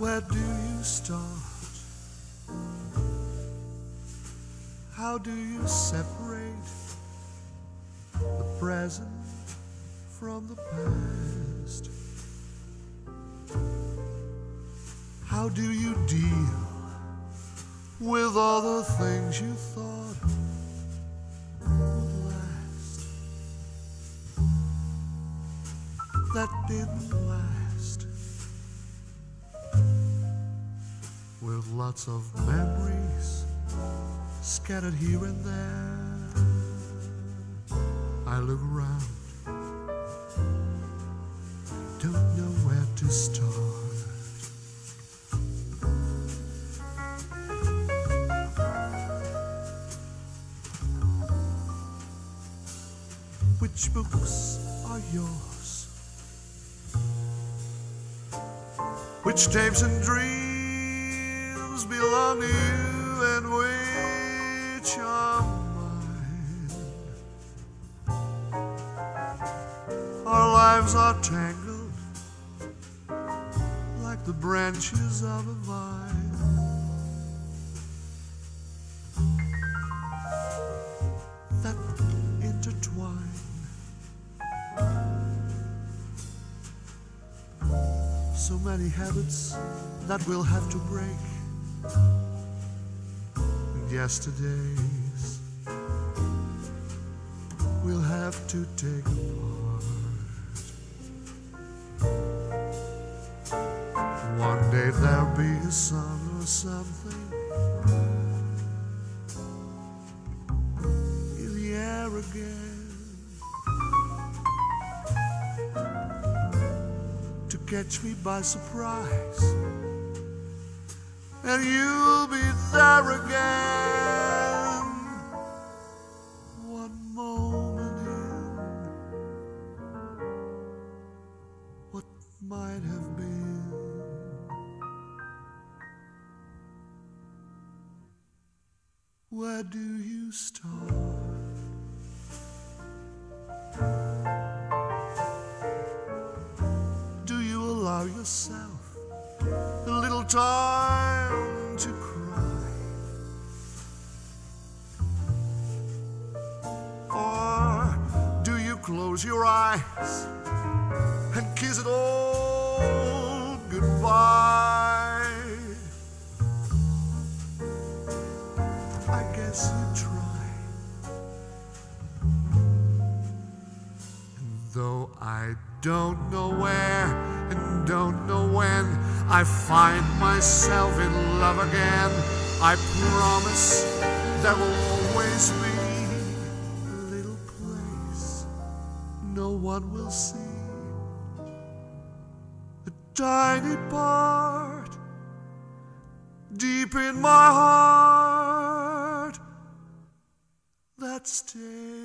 Where do you start? How do you separate the present from the past? How do you deal with all the things you thought would last that didn't last? With lots of memories scattered here and there, I look around, don't know where to start. Which books are yours? Which tapes and dreams belong to you and which are mine? Our lives are tangled like the branches of a vine. That intertwine. So many habits that we'll have to break. Yesterdays we'll have to take apart. One day there'll be a sun or something to catch me by surprise. And you'll be there again. One moment in what might have been. Where do you start? Do you allow yourself a little time close your eyes and kiss it all goodbye? I guess you try. Though I don't know where and don't know when, I find myself in love again. I promise there will always be one will see. A tiny part deep in my heart that stays.